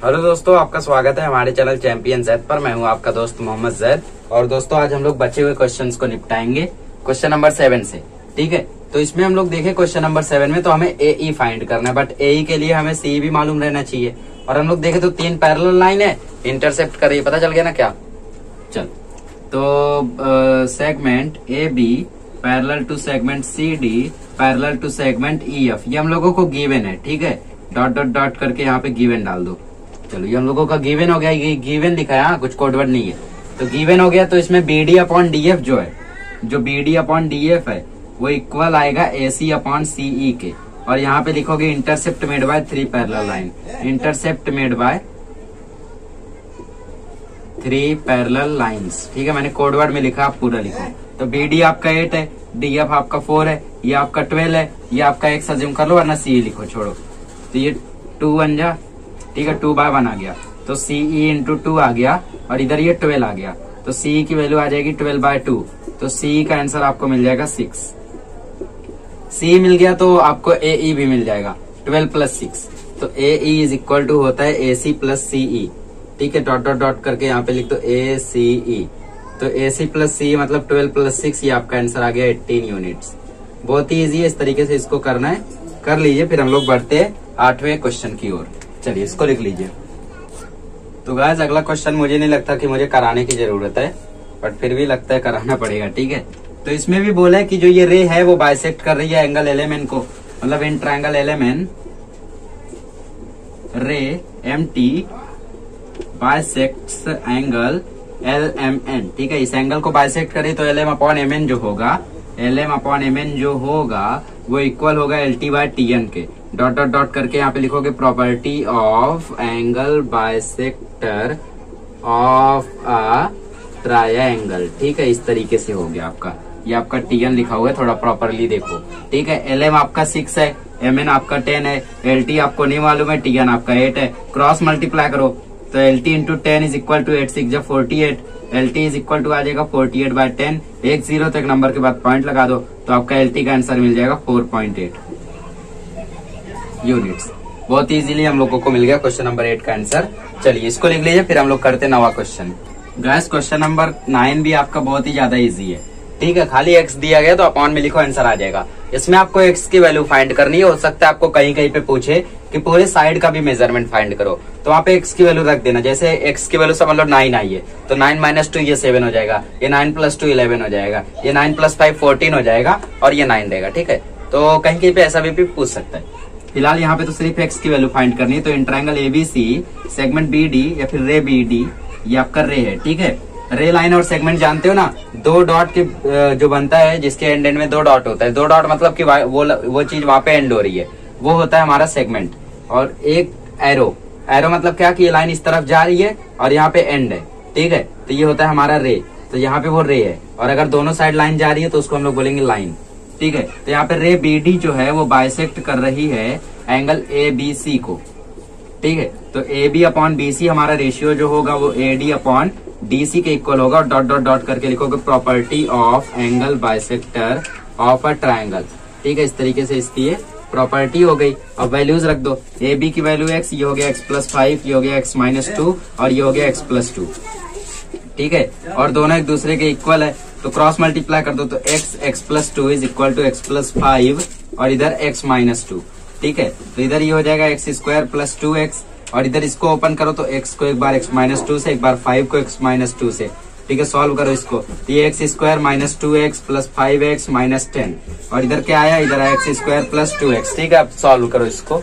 Hello दोस्तों, आपका स्वागत है हमारे चैनल चैंपियन जैद पर। मैं हूँ आपका दोस्त मोहम्मद जैद और दोस्तों, आज हम लोग बचे हुए क्वेश्चंस को निपटाएँगे। क्वेश्चन नंबर सेवन से, ठीक है? तो इसमें हम लोग देखें क्वेश्चन नंबर सेवन में तो हमें ए ई फाइंड करना है बट ए ई के लिए हमें सी भी मालूम रहना चाहिए। और हम लोग देखे तो तीन पैरल लाइन है। इंटरसेप्ट कर रही पता चल गया ना क्या? चल। तो segment A B parallel to segment C D parallel to segment E F ये हम लोगों को गिवन है, ठीक है? डॉट डॉट डॉट करके यहाँ पे गिवन डाल दो। चलो, ये हम लोगों का गिवन हो गया, ये गिवन लिखा है, कुछ कोडवर्ड नहीं है। तो गिवन हो गया तो इसमें B D upon D F जो है, जो B D upon D F है, वो इक्वल आएगा ए सी अपॉन सीई के। और यहाँ पे लिखोगे intercept made by three parallel line intercept made by three parallel lines ठीक है, मैंने कोडवर्ड में लिखा, आप पूरा लिखो। तो बी डी आपका एट है डी एफ़ आपका फोर है, ये आपका ट्वेल्व है, ये आपका एक अज्यूम कर लो, वरना सी लिखो, छोड़ो। तो ये टू वन जा। ठीक है टू बाय वन आ गया। तो सी ई इंटू टू आ गया और इधर ये ट्वेल्व आ गया। तो सी की वैल्यू आ जाएगी ट्वेल्व बाय टू तो सी का आंसर आपको मिल जाएगा सिक्स सी मिल गया तो आपको ए ई भी मिल जाएगा ट्वेल्व प्लस सिक्स तो A E is equal to होता है ए सी प्लस सी ई ठीक है डॉट डॉट डॉट करके यहाँ पे लिख दो ए सी ई तो ए सी प्लस सी मतलब ट्वेल्व प्लस सिक्स ये आपका आंसर आ गया एट्टीन यूनिट्स बहुत ही इजी है, इस तरीके से इसको करना है। कर लीजिए, फिर हम लोग बढ़ते हैं आठवें क्वेश्चन की ओर। चलिए, इसको लिख लीजिए। तो गाइस अगला क्वेश्चन मुझे नहीं लगता कि मुझे कराने की ज़रूरत है बट फिर भी लगता है कराना पड़ेगा, ठीक है? तो इसमें भी बोला है कि जो ये रे है, वो बाइसेक्ट कर रही है एंगल एलेमेंट को। मतलब in triangle element ray M T bisect angle L M N ठीक है? इस एंगल को बाइसेक्ट करे तो L M upon M N जो होगा L M upon M N जो होगा, वो इक्वल होगा L T by T N के। डॉट डॉट डॉट करके यहाँ पे लिखोगे property of angle bisector of a triangle ठीक है, इस तरीके से हो गया आपका। ये आपका टीएन लिखा हुआ है, थोड़ा प्रॉपरली देखो। ठीक है एल एम आपका सिक्स है एम एन आपका टेन है एल टी आपको नहीं मालूम है टी एन आपका एट है। क्रॉस मल्टीप्लाई करो तो L T into ten is equal to eight six जब forty eight L T is equal to आ जाएगा फोर्टी एट बाय टेन एक ज़ीरो तक नंबर के बाद पॉइंट लगा दो तो आपका एल टी का आंसर मिल जाएगा फोर पॉइंट एट यूनिट्स बहुत इजीली हम लोगों को मिल गया क्वेश्चन नंबर एट का आंसर चलिए इसको लिख लीजिए फिर हम लोग करते नवा question guys question number nine भी आपका बहुत ही ज़्यादा इजी है. ठीक है खाली एक्स दिया गया तो अपॉन में लिखो आंसर आ जाएगा. इसमें आपको एक्स की वैल्यू फाइंड करनी है हो सकता है आपको कहीं कहीं पे पूछे कि पूरे साइड का भी मेज़रमेंट फाइंड करो. तो वहाँ पे एक्स की वैल्यू रख देना जैसे एक्स की वैल्यू समझ लो नाइन आई है तो नाइन माइनस टू ये सेवन हो जाएगा ये नाइन प्लस टू इलेवन हो जाएगा ये नाइन प्लस फाइव फोर्टीन हो जाएगा और ये नाइन रहेगा ठीक है? तो कहीं कहीं पे ऐसा भी, भी पूछ सकता है। फ़िलहाल यहाँ पे तो सिर्फ़ एक्स की वैल्यू फाइंड करनी है तो in triangle ABC segment B D या फिर रे बी डी ये आपका रे है, ठीक है? रे लाइन और सेगमेंट जानते हो ना? दो डॉट के जो बनता है, जिसके एंड एंड में दो डॉट होता है। दो डॉट मतलब कि वो वो चीज़ वहाँ पे एंड हो रही है। वो होता है हमारा सेगमेंट और एक एरो एरो मतलब क्या? कि ये लाइन इस तरफ़ जा रही है और यहाँ पे एंड है, ठीक है? तो ये होता है हमारा रे तो यहाँ पे वो रे है। और अगर दोनों साइड लाइन जा रही है तो उसको हम लोग बोलेंगे लाइन ठीक है? तो यहाँ पे रे बी डी जो है वो बाइसेक्ट कर रही है एंगल ए बी सी को। ठीक है? तो A B upon B C हमारा रेशियो जो होगा वो A D upon D C के इक्वल होगा और डॉट डॉट डॉट करके लिखोगे property of angle bisector of a triangle ठीक है? इस तरीके से इसकी प्रॉपर्टी हो गई। अब वैल्यूज़ रख दो। ए बी की वैल्यू एक्स ये हो गया एक्स प्लस फाइव ये हो गया एक्स माइनस टू और ये हो गया एक्स प्लस टू ठीक है? और दोनों एक दूसरे के इक्वल है। तो क्रॉस मल्टीप्लाई कर दो तो x x plus two is equal to x plus five और इधर एक्स माइनस टू ठीक है? तो इधर ये हो जाएगा x square plus two x और इधर इसको ओपन करो तो एक्स को एक बार एक्स माइनस टू से, एक बार फाइव को एक्स माइनस टू से, ठीक है? सॉल्व करो इसको। तो ये x square minus two x plus five x minus ten और इधर क्या आया? इधर आया x square plus two x ठीक है? अब सॉल्व करो इसको।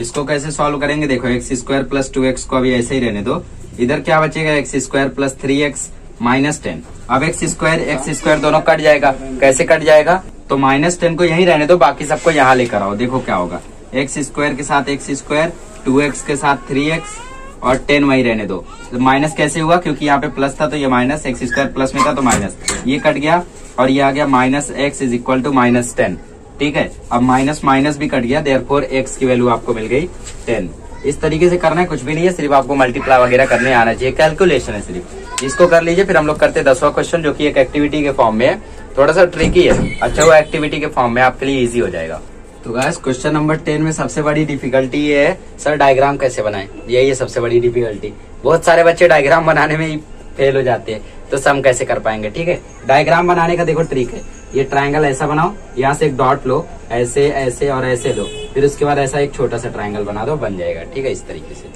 इसको कैसे सॉल्व करेंगे? देखो x square plus two x को अभी ऐसे ही रहने दो। इधर क्या बचेगा? X square plus three x minus ten. अब एक्स स्क्वायर एक्स स्क्वायर दोनों कट जाएगा। कैसे कट जाएगा? तो माइनस टेन को यही रहने दो, बाकी सबको यहाँ लेकर आओ। देखो क्या होगा। एक्स स्क्वायर के साथ एक्स स्क्वायर टू एक्स के साथ थ्री एक्स और टेन वही रहने दो। तो माइनस कैसे हुआ? क्योंकि यहाँ पे प्लस था तो ये माइनस एक्स स्क्वायर प्लस में था तो माइनस। ये कट गया और ये आ गया minus x is equal to minus ten. ठीक है? अब माइनस माइनस भी कट गया देयर फोर एक्स की वैल्यू आपको मिल गई टेन। इस तरीके से करना है, कुछ भी नहीं है, सिर्फ़ आपको मल्टीप्लाई वगैरह करने आना चाहिए। कैलकुलेशन है सिर्फ़। इसको कर लीजिए, फिर हम लोग करते हैं दसवा क्वेश्चन जो कि एक एक्टिविटी के फॉर्म में है। थोड़ा सा ट्रिकी है। अच्छा वो एक्टिविटी के फॉर्म में आपके लिए इजी हो जाएगा। तो गाइस क्वेश्चन नंबर टेन में सबसे बड़ी डिफिकल्टी ये है सर डायग्राम कैसे बनाएँ? यही है सबसे बड़ी डिफिकल्टी बहुत सारे बच्चे डायग्राम बनाने में ही फेल हो जाते हैं। तो सम कैसे कर पाएँगे, ठीक है? डायग्राम बनाने का देखो ट्रिक है। ये ट्रायंगल ऐसा बनाओ, यहाँ से एक डॉट लो, ऐसे ऐसे और ऐसे लो। फिर उसके बाद ऐसा एक छोटा सा ट्रायंगल बना दो, बन जाएगा, ठीक है, इस तरीके से।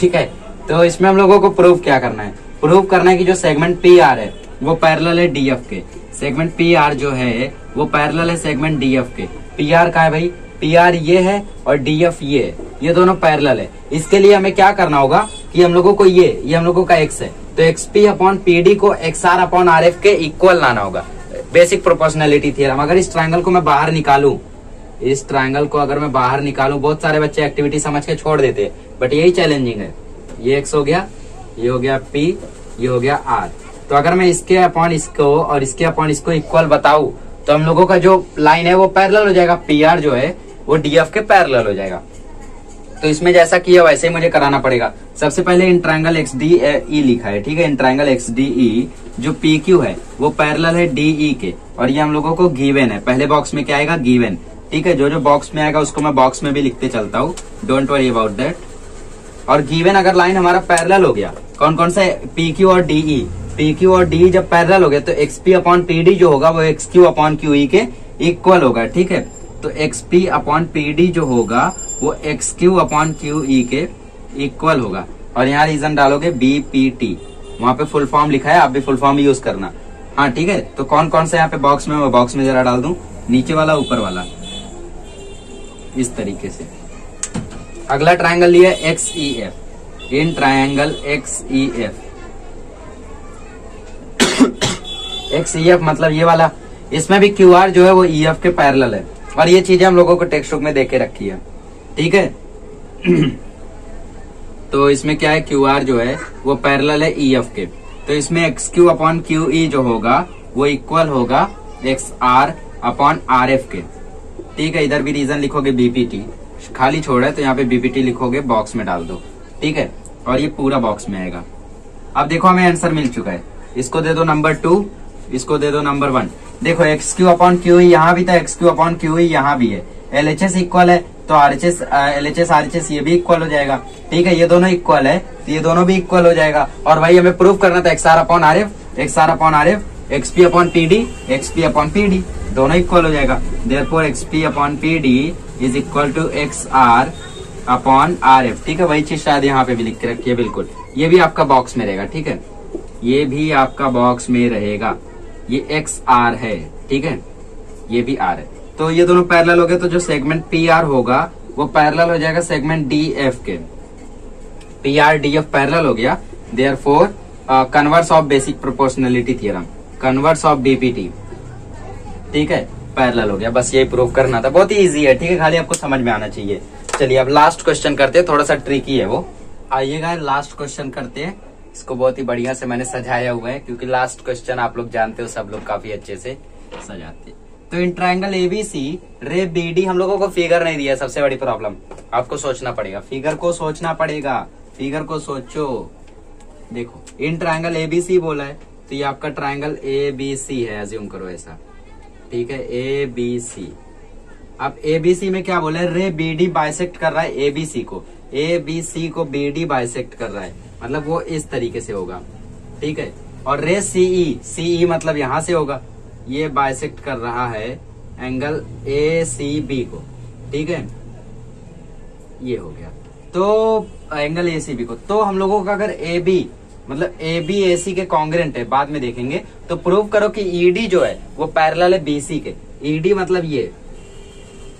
ठीक है? तो इसमें हम लोगों को प्रूव क्या करना है? प्रूव करना है कि जो सेगमेंट पी आर है, वो पैरेलल है डीएफ के। सेगमेंट पी आर जो है, वो पैरेलल है सेगमेंट डीएफ के। पी आर का है भाई? पी आर ये है और डीएफ ये है। ये दोनों पैरेलल है। इसके लिए हमें क्या करना होगा कि हम लोगों को ये ये हम लोगों का एक्स है। तो x P upon P D को x R upon R F के इक्वल लाना होगा। बेसिक प्रोपोर्शनलिटी थियरम अगर इस ट्राइंगल को मैं बाहर निकालू, इस ट्राइंगल को अगर मैं बाहर निकालू, बहुत सारे बच्चे एक्टिविटी समझ के छोड़ देते बट यही चैलेंजिंग है। ये एक्स हो गया, ये हो गया पी ये हो गया आर तो अगर मैं इसके अपॉन इसको और इसके अपॉन इसको इक्वल बताऊ तो हम लोगों का जो लाइन है वो पैरेलल हो जाएगा पी आर जो है, वो डीएफ के पैरेलल हो जाएगा। तो इसमें जैसा किया वैसे ही मुझे कराना पड़ेगा। सबसे पहले in triangle x D E लिखा है, ठीक है? In triangle x D E जो पी क्यू है, वो पैरल है डी ई के। और ये हम लोगों को गिवन है। पहले बॉक्स में क्या आएगा? गिवन ठीक है? जो जो बॉक्स में आएगा, उसको मैं बॉक्स में भी लिखते चलता हूँ। डोंट वरी अबाउट दैट और गिवन अगर लाइन हमारा पैरल हो गया कौन कौन सा? पी क्यू और डीई पी क्यू और डी जब पैरल हो गया तो एक्सपी अपॉन पी डी जो होगा, वो x Q upon Q E के इक्वल होगा, ठीक है? तो एक्सपी अपॉन पी डी जो होगा वो x Q upon Q E के इक्वल होगा। और यहाँ रीजन डालोगे बी पी टी वहाँ पे फुल फॉर्म लिखा है, आप भी फुल फॉर्म यूज़ करना। हाँ ठीक है? तो कौन कौन सा यहाँ पे बॉक्स में बॉक्स में जरा डाल दू। नीचे वाला, ऊपर वाला। इस तरीके से। अगला ट्राइंगल लिया x E F in triangle x E F x E F मतलब ये वाला। इसमें भी क्यू आर जो है वो ई e एफ़ के पैरल है। और ये चीज़ें हम लोगों को टेक्स्ट बुक में देखे रखी है। ठीक है? तो इसमें क्या है? क्यू आर जो है, वो पैरेलल है ई e एफ़ के। तो इसमें x Q upon Q E जो होगा, वो इक्वल होगा x R upon R F के। ठीक है, इधर भी रीजन लिखोगे बीपीटी खाली छोड़ा है तो यहाँ पे बीपीटी लिखोगे बॉक्स में डाल दो। ठीक है? और ये पूरा बॉक्स में आएगा। अब देखो, हमें आंसर मिल चुका है। इसको दे दो नंबर टू इसको दे दो नंबर वन देखो एक्स क्यू अपॉन क्यू यहाँ भी था एक्स क्यू अपॉन क्यू यहाँ भी है। एल एच एस इक्वल है तो R H S L H S R H S ये भी इक्वल हो जाएगा। ठीक है, ये दोनों इक्वल है तो ये दोनों भी इक्वल हो जाएगा। और भाई हमें प्रूफ करना था x R upon R F x R upon R F x P upon P D x P upon P D दोनों इक्वल हो जाएगा। Therefore x P upon P D is equal to x R upon R F ठीक है, वही चीज़ शायद यहाँ पे भी लिख के रखिए बिल्कुल। ये भी आपका बॉक्स में रहेगा, ठीक है? ये भी आपका बॉक्स में रहेगा। ये एक्स आर है, ठीक है? ये भी आर है। तो ये दोनों पैरेलल हो गए तो जो सेगमेंट पी आर होगा, वो पैरेलल हो जाएगा सेगमेंट डी एफ़ के। P R D F parallel हो गया। Therefore converse of basic proportionality theorem converse of BPT ठीक है? पैरेलल हो गया। बस यही प्रूव करना था। बहुत ही इजी है, ठीक है? खाली आपको समझ में आना चाहिए। चलिए, अब लास्ट क्वेश्चन करते हैं। थोड़ा सा ट्रिकी है वो। आइएगा लास्ट क्वेश्चन करते हैं। इसको बहुत ही बढ़िया से मैंने सजाया हुआ है, क्योंकि लास्ट क्वेश्चन आप लोग जानते हो, सब लोग काफ़ी अच्छे से सजाते तो in triangle ABC ray B D हम लोगों को फिगर नहीं दिया, सबसे बड़ी प्रॉब्लम आपको सोचना पड़ेगा। फिगर को सोचना पड़ेगा। फिगर को सोचो। देखो, इन ट्रायंगल एबीसी बोला है तो ये आपका ट्राइंगल ए बी सी है एज्यूम करो ऐसा। ठीक है? ए बी सी अब ए बी सी में क्या बोला है? रे बी डी बाइसेक्ट कर रहा है ए बी सी को। ए बी सी को बी डी बाइसेक्ट कर रहा है। मतलब वो इस तरीके से होगा। ठीक है? और रे सीई सीई मतलब यहाँ से होगा। ये बाइसेक्ट कर रहा है एंगल ए सी बी को, ठीक है? ये हो गया। तो एंगल ए सी बी को तो हम लोगों का अगर ए बी मतलब ए बी ए सी के कॉन्ग्रेंट है, बाद में देखेंगे तो प्रूव करो कि ईडी e जो है, वो पैरेलल है बीसी के। ईडी e मतलब ये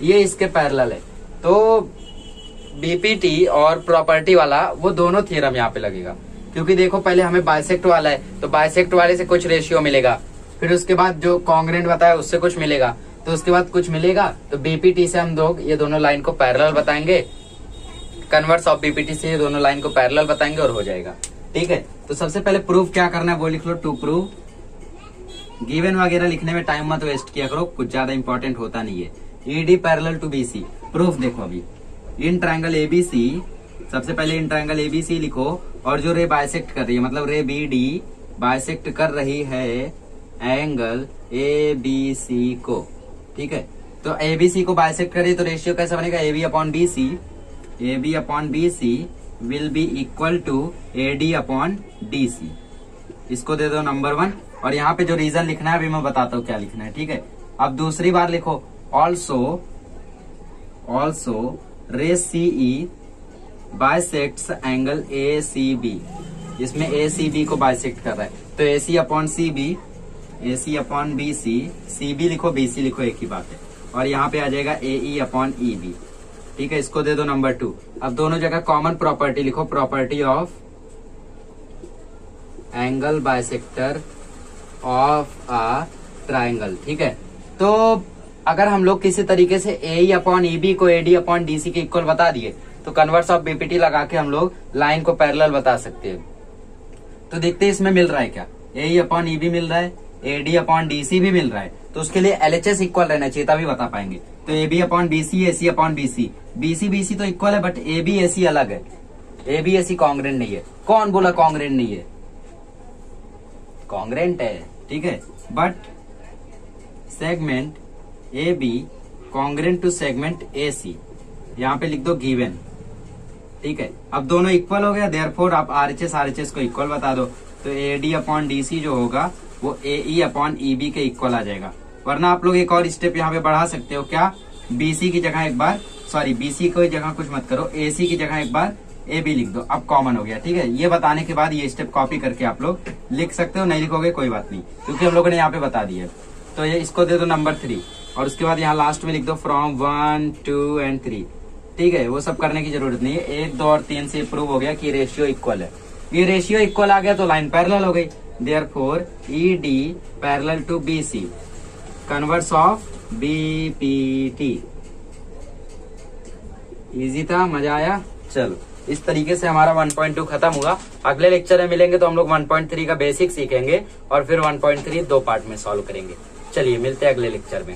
ये इसके पैरेलल है। तो बीपीटी और प्रॉपर्टी वाला, वो दोनों थियरम यहाँ पे लगेगा। क्योंकि देखो, पहले हमें बाइसेक्ट वाला है तो बाइसेक्ट वाले से कुछ रेशियो मिलेगा। फिर उसके बाद जो कॉन्ग्रेंट बताया, उससे कुछ मिलेगा। तो उसके बाद कुछ मिलेगा तो बीपीटी से हम लोग ये दोनों लाइन को पैरेलल बताएँगे। कन्वर्स ऑफ़ बीपीटी से ये दोनों लाइन को पैरेलल बताएँगे और हो जाएगा। ठीक है? तो सबसे पहले प्रूफ क्या करना है, वो लिख लो टू प्रूव गिवन वगैरह लिखने में टाइम मत वेस्ट किया करो, कुछ ज़्यादा इंपॉर्टेंट होता नहीं है। E D parallel to B C proof देखो अभी। इन ट्रायंगल एबीसी सबसे पहले इन ट्रायंगल एबीसी लिखो, और जो रे बायसेक्ट कर रही है मतलब रे बी डी बायसेक्ट कर रही है एंगल ए बी सी को, ठीक है? तो ए बी सी को बाइसेक्ट करिए तो रेशियो कैसा बनेगा? A B upon B C A B upon B C will be equal to A D upon D C इसको दे दो नंबर वन और यहाँ पे जो रीजन लिखना है, अभी मैं बताता हूँ क्या लिखना है, ठीक है? अब दूसरी बार लिखो. ऑल्सो ऑल्सो रे C E bisects angle A C B इसमें ए सी बी को बाइसेक्ट कर रहा है. तो A C upon C B A C upon B C C B लिखो बी सी लिखो, एक ही बात है। और यहाँ पे आ जाएगा ए ई अपॉन ई बी ठीक है, इसको दे दो नंबर टू अब दोनों जगह कॉमन प्रॉपर्टी लिखो property of angle bisector of a triangle ठीक है? तो अगर हम लोग किसी तरीके से ए ई अपॉन ई बी को A D upon D C के इक्वल बता दिए तो कन्वर्स ऑफ़ बीपीटी लगा के हम लोग लाइन को पैरेलल बता सकते हैं। तो देखते हैं इसमें मिल रहा है क्या? ए ई अपॉन ई बी मिल रहा है। एडी अपॉन डीसी भी मिल रहा है तो उसके लिए एलएचएस इक्वल रहना चाहिए, तभी बता पाएँगे। तो A B upon B C A C upon B C B C B C तो इक्वल है but A B A C अलग है। ए बी ए सी कॉन्ग्रेंट नहीं है। कौन बोला कॉन्ग्रेंट नहीं है? कॉन्ग्रेंट है, ठीक है? But segment A B congruent to segment A C यहाँ पे लिख दो गिवन ठीक है? अब दोनों इक्वल हो गया देयर आप R H S R H S को इक्वल बता दो। तो A D upon D C जो होगा वो A E upon E B के इक्वल आ जाएगा। वरना आप लोग एक और स्टेप यहाँ पे बढ़ा सकते हो। क्या? बीसी की जगह एक बार सॉरी बीसी की जगह कुछ मत करो। ए सी की जगह एक बार ए बी लिख दो। अब कॉमन हो गया, ठीक है? ये बताने के बाद ये स्टेप कॉपी करके आप लोग लिख सकते हो, नहीं लिखोगे कोई बात नहीं, क्योंकि हम लोगों ने यहाँ पे बता दिया। तो ये इसको दे दो नंबर थ्री और उसके बाद यहाँ लास्ट में लिख दो from one two and three ठीक है? वो सब करने की ज़रूरत नहीं है। एक, दो और तीन से प्रूव हो गया कि रेशियो इक्वल है। ये रेशियो इक्वल आ गया तो लाइन पैरेलल हो गई। Therefore E D BC converse of B easy था? मज़ा आया? चलो, इस तरीके से हमारा 1.2 खत्म हुआ अगले लेक्चर में मिलेंगे तो हम लोग 1.3 का बेसिक सीखेंगे और फिर 1.3 दो पार्ट में सॉल्व करेंगे। चलिए, मिलते हैं अगले लेक्चर में।